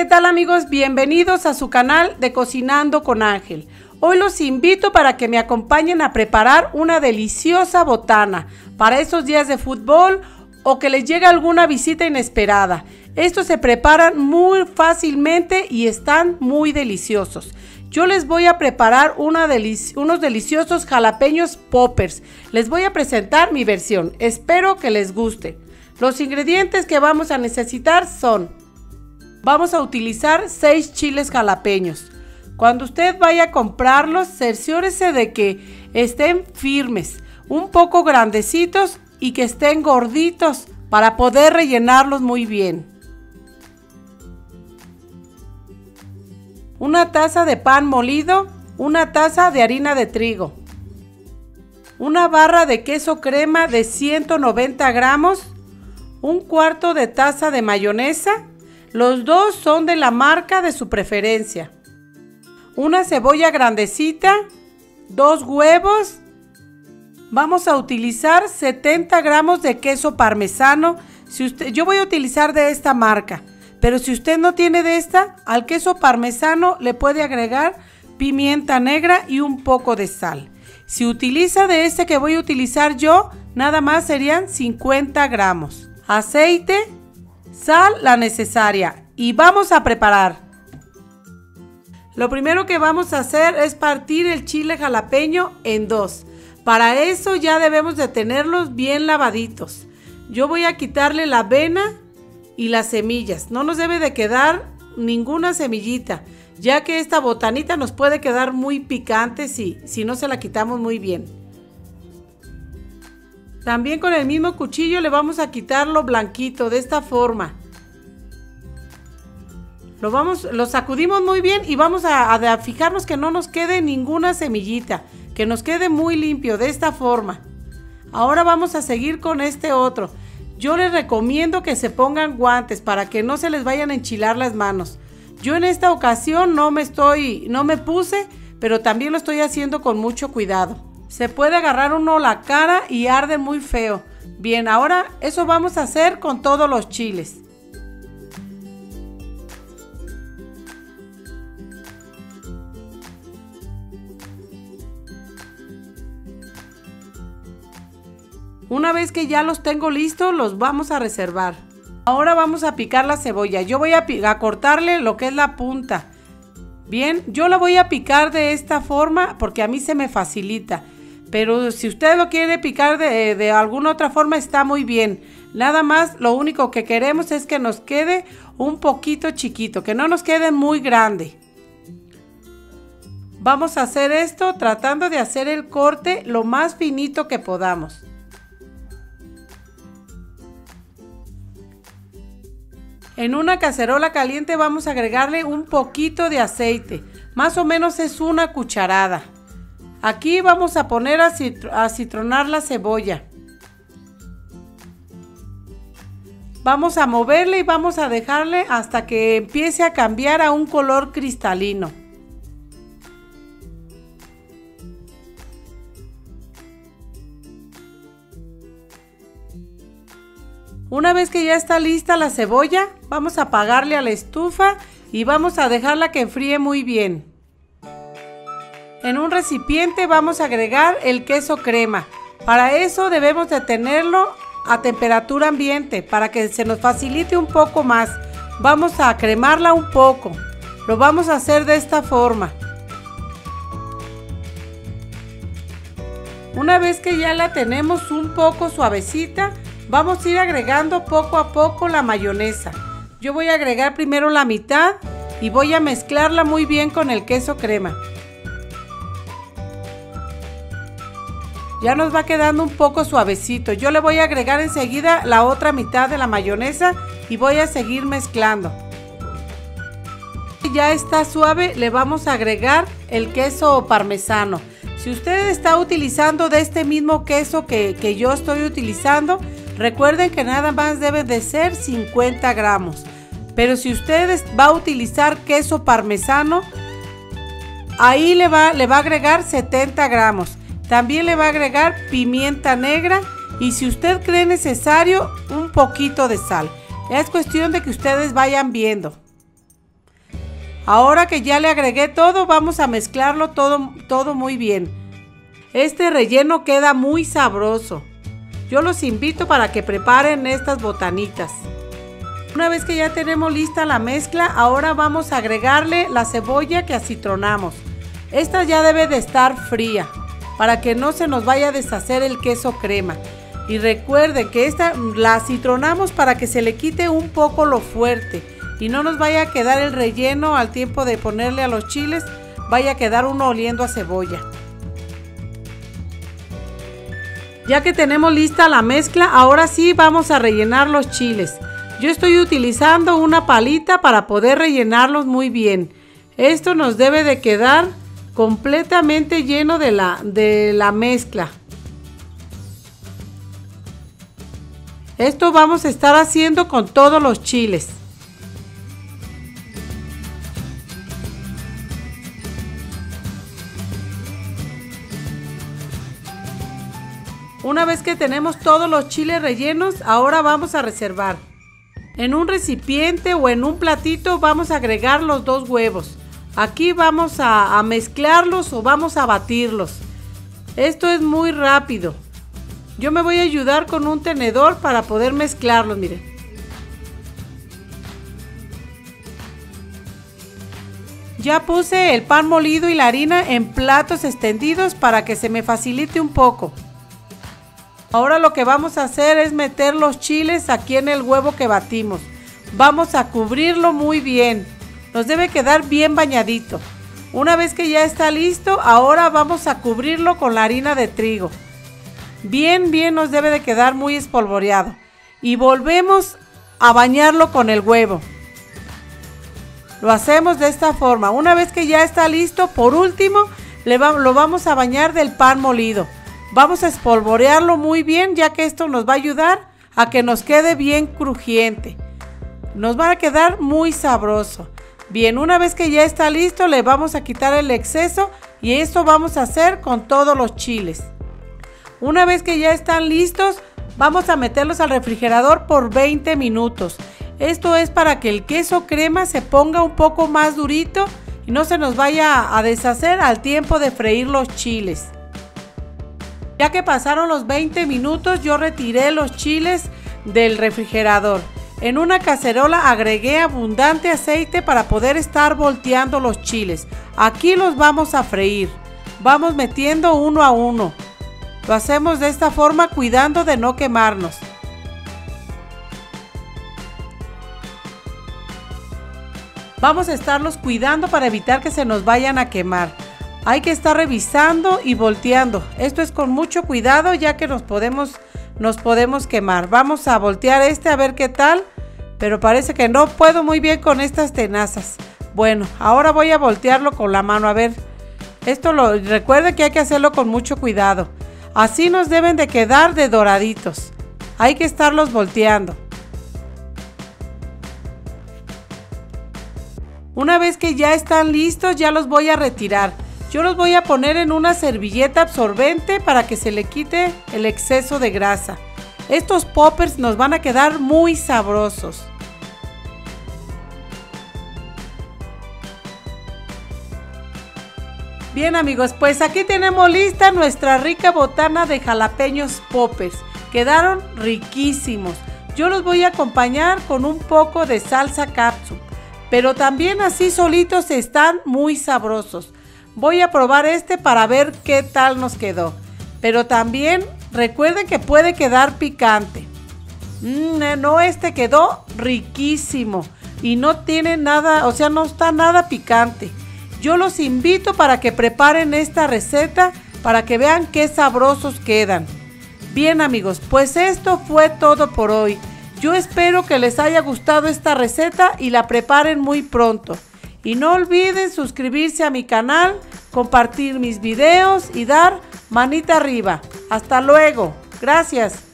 ¿qué tal amigos? Bienvenidos a su canal de Cocinando con Ángel. Hoy los invito para que me acompañen a preparar una deliciosa botana para esos días de fútbol o que les llegue alguna visita inesperada. Estos se preparan muy fácilmente y están muy deliciosos. Yo les voy a preparar unos deliciosos jalapeños poppers. Les voy a presentar mi versión. Espero que les guste. Los ingredientes que vamos a necesitar son Vamos a utilizar 6 chiles jalapeños. Cuando usted vaya a comprarlos, cerciórese de que estén firmes, un poco grandecitos y que estén gorditos para poder rellenarlos muy bien. Una taza de pan molido, una taza de harina de trigo, una barra de queso crema de 190 gramos, un cuarto de taza de mayonesa, los dos son de la marca de su preferencia. Una cebolla grandecita, dos huevos. Vamos a utilizar 70 gramos de queso parmesano. Si usted, yo voy a utilizar de esta marca, pero si usted no tiene de esta, al queso parmesano le puede agregar pimienta negra y un poco de sal. Si utiliza de este que voy a utilizar yo, nada más serían 50 gramos. Aceite, sal la necesaria y vamos a preparar. Lo primero que vamos a hacer es partir el chile jalapeño en dos. Para eso ya debemos de tenerlos bien lavaditos. Yo voy a quitarle la avena y las semillas. No nos debe de quedar ninguna semillita, ya que esta botanita nos puede quedar muy picante si, si no se la quitamos muy bien. También con el mismo cuchillo le vamos a quitar lo blanquito de esta forma. Lo, vamos, lo sacudimos muy bien y vamos a, a fijarnos que no nos quede ninguna semillita, que nos quede muy limpio de esta forma. Ahora vamos a seguir con este otro. Yo les recomiendo que se pongan guantes para que no se les vayan a enchilar las manos. Yo en esta ocasión no me estoy, no me puse, pero también lo estoy haciendo con mucho cuidado. Se puede agarrar uno la cara y arde muy feo. Bien, ahora eso vamos a hacer con todos los chiles. Una vez que ya los tengo listos, los vamos a reservar. Ahora vamos a picar la cebolla. Yo voy a, cortarle lo que es la punta. Bien, yo la voy a picar de esta forma porque a mí se me facilita. Pero si usted lo quiere picar de, alguna otra forma está muy bien. Nada más lo único que queremos es que nos quede un poquito chiquito, que no nos quede muy grande. Vamos a hacer esto tratando de hacer el corte lo más finito que podamos. En una cacerola caliente vamos a agregarle un poquito de aceite, más o menos es una cucharada. Aquí vamos a poner a, citronar la cebolla. Vamos a moverle y vamos a dejarle hasta que empiece a cambiar a un color cristalino. Una vez que ya está lista la cebolla, vamos a apagarle a la estufa y vamos a dejarla que enfríe muy bien. En un recipiente vamos a agregar el queso crema. Para eso debemos de tenerlo a temperatura ambiente para que se nos facilite un poco más. Vamos a cremarla un poco. Lo vamos a hacer de esta forma. Una vez que ya la tenemos un poco suavecita, vamos a ir agregando poco a poco la mayonesa. Yo voy a agregar primero la mitad y voy a mezclarla muy bien con el queso crema. Ya nos va quedando un poco suavecito. Yo le voy a agregar enseguida la otra mitad de la mayonesa y voy a seguir mezclando. Ya está suave, le vamos a agregar el queso parmesano. Si usted está utilizando de este mismo queso que, yo estoy utilizando, recuerden que nada más debe de ser 50 gramos. Pero si usted va a utilizar queso parmesano, ahí le va, le va a agregar 70 gramos. También le va a agregar pimienta negra y si usted cree necesario un poquito de sal. Es cuestión de que ustedes vayan viendo. Ahora que ya le agregué todo, vamos a mezclarlo todo, todo muy bien. Este relleno queda muy sabroso. Yo los invito para que preparen estas botanitas. Una vez que ya tenemos lista la mezcla, ahora vamos a agregarle la cebolla que acitronamos. Esta ya debe de estar fría para que no se nos vaya a deshacer el queso crema. Y recuerden que esta la acitronamos para que se le quite un poco lo fuerte y no nos vaya a quedar el relleno al tiempo de ponerle a los chiles, vaya a quedar uno oliendo a cebolla. Ya que tenemos lista la mezcla, ahora sí vamos a rellenar los chiles. Yo estoy utilizando una palita para poder rellenarlos muy bien. Esto nos debe de quedar completamente lleno de la, de la mezcla. Esto vamos a estar haciendo con todos los chiles. Una vez que tenemos todos los chiles rellenos, ahora vamos a reservar. En un recipiente o en un platito vamos a agregar los dos huevos. Aquí vamos a, mezclarlos o vamos a batirlos. Esto es muy rápido. Yo me voy a ayudar con un tenedor para poder mezclarlos, miren. Ya puse el pan molido y la harina en platos extendidos para que se me facilite un poco. Ahora lo que vamos a hacer es meter los chiles aquí en el huevo que batimos. Vamos a cubrirlo muy bien. Nos debe quedar bien bañadito. Una vez que ya está listo, ahora vamos a cubrirlo con la harina de trigo. Bien, bien nos debe de quedar muy espolvoreado. Y volvemos a bañarlo con el huevo. Lo hacemos de esta forma. Una vez que ya está listo, por último, lo vamos a bañar del pan molido. Vamos a espolvorearlo muy bien ya que esto nos va a ayudar a que nos quede bien crujiente. Nos va a quedar muy sabroso. Bien, una vez que ya está listo le vamos a quitar el exceso y esto vamos a hacer con todos los chiles. Una vez que ya están listos, vamos a meterlos al refrigerador por 20 minutos. Esto es para que el queso crema se ponga un poco más durito y no se nos vaya a deshacer al tiempo de freír los chiles. Ya que pasaron los 20 minutos, yo retiré los chiles del refrigerador. En una cacerola agregué abundante aceite para poder estar volteando los chiles. Aquí los vamos a freír. Vamos metiendo uno a uno. Lo hacemos de esta forma cuidando de no quemarnos. Vamos a estarlos cuidando para evitar que se nos vayan a quemar. Hay que estar revisando y volteando. Esto es con mucho cuidado ya que nos podemos, nos podemos quemar. Vamos a voltear este a ver qué tal. Pero parece que no puedo muy bien con estas tenazas. Bueno, ahora voy a voltearlo con la mano. A ver, esto lo recuerden que hay que hacerlo con mucho cuidado. Así nos deben de quedar de doraditos. Hay que estarlos volteando. Una vez que ya están listos, ya los voy a retirar. Yo los voy a poner en una servilleta absorbente para que se le quite el exceso de grasa. Estos poppers nos van a quedar muy sabrosos. Bien amigos, pues aquí tenemos lista nuestra rica botana de jalapeños poppers. Quedaron riquísimos. Yo los voy a acompañar con un poco de salsa cápsula. Pero también así solitos están muy sabrosos. Voy a probar este para ver qué tal nos quedó. Pero también recuerden que puede quedar picante. Mm, eh, no, este quedó riquísimo. Y no tiene nada, o sea, no está nada picante. Yo los invito para que preparen esta receta para que vean qué sabrosos quedan. Bien amigos, pues esto fue todo por hoy. Yo espero que les haya gustado esta receta y la preparen muy pronto. Y no olviden suscribirse a mi canal, compartir mis videos y dar manita arriba. Hasta luego. Gracias.